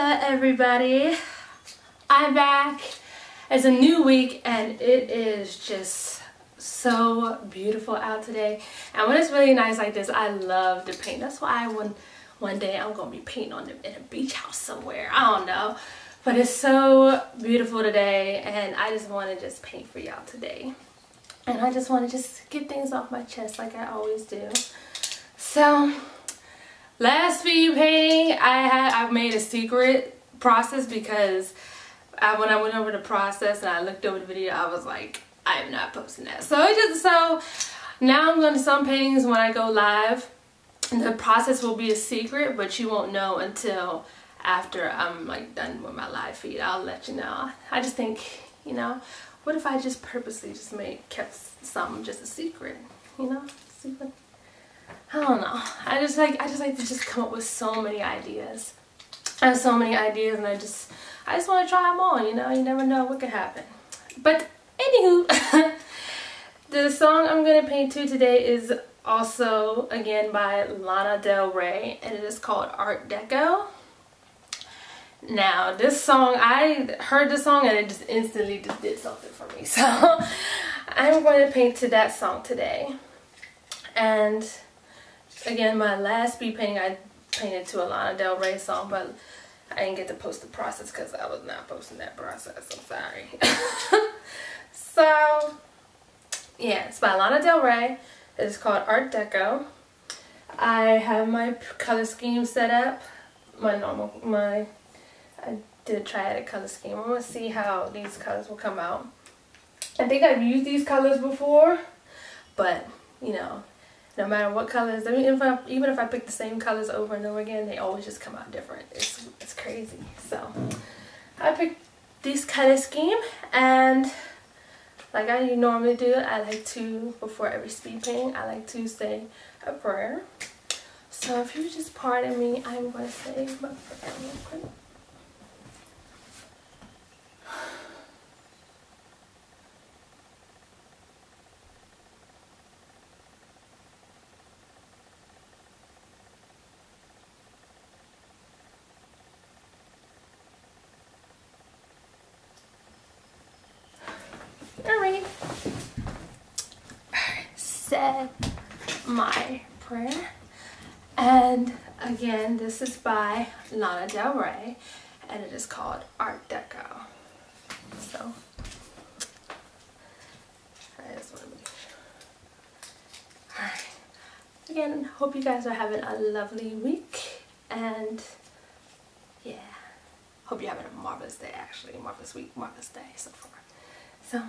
Hello everybody. I'm back. It's a new week and it is just so beautiful out today. And when it's really nice like this, I love to paint. That's why I one, one day I'm to be painting on the, in a beach house somewhere. I don't know. But it's so beautiful today and I just want to just paint for y'all today. And I just want to just get things off my chest like I always do. So Last speed painting, I had I made a secret process because I, when I went over the process and I looked over the video, I was like, I am not posting that. So it just so now I'm going to some paintings when I go live. The process will be a secret, but you won't know until after I'm like done with my live feed. I'll let you know. I just think, you know, what if I just purposely just made kept some just a secret, you know, secret. I don't know. I just like I just like to just come up with so many ideas. I have so many ideas and I just I just want to try them all, you know? You never know what could happen. But anywho, the song I'm going to paint to today is also again by Lana Del Rey and it is called Art Deco. Now this song, I heard the song and it just instantly just did something for me. So I'm going to paint to that song today. And again, my last speed painting I painted to a Lana Del Rey song, but I didn't get to post the process because I was not posting that process. I'm sorry. so, yeah, it's by Lana Del Rey. It's called Art Deco. I have my color scheme set up. My normal, my, I did try a triadic color scheme. I'm going to see how these colors will come out. I think I've used these colors before, but, you know, no matter what colors. I mean, if I, even if I pick the same colors over and over again, they always just come out different. It's, it's crazy. So I picked this color scheme and like I normally do, I like to, before every speed painting, I like to say a prayer. So if you just pardon me, I'm going to say my prayer real quick. Alright. Said my prayer. And again, this is by Lana Del Rey and it is called Art Deco. So, I just want to make Alright. Again, hope you guys are having a lovely week and yeah, hope you're having a marvelous day actually, marvelous week, marvelous day so far. So,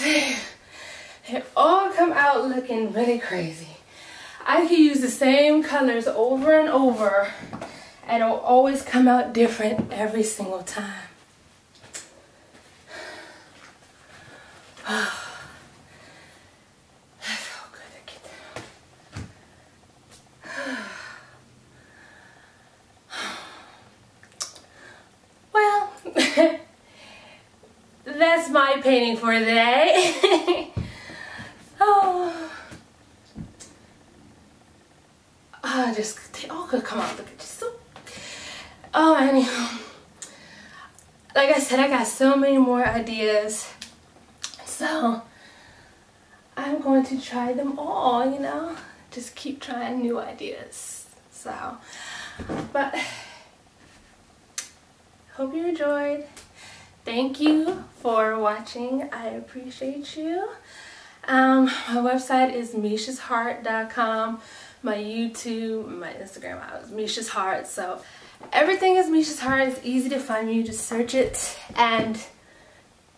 they, they all come out looking really crazy. I can use the same colors over and over and it'll always come out different every single time. well, that's my painting for today. oh. Oh, just, they all could come out looking just so Oh, anyhow. Like I said, I got so many more ideas. So, I'm going to try them all, you know? Just keep trying new ideas. So, but, hope you enjoyed. Thank you for watching. I appreciate you. Um, my website is micheshart.com. My YouTube, my Instagram, I was Miche's Art. So, Everything is Miche's Art. It's easy to find. You just search it and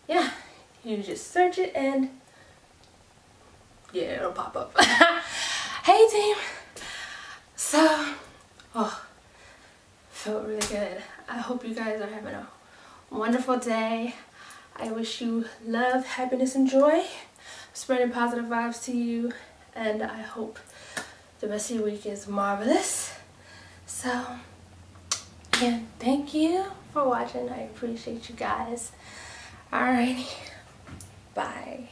yeah, you just search it and yeah, it'll pop up. hey team. So, oh, felt really good. I hope you guys are having a wonderful day. I wish you love, happiness, and joy. I'm spreading positive vibes to you. And I hope the rest of your week is marvelous. So, again, thank you for watching. I appreciate you guys. Alrighty. Bye.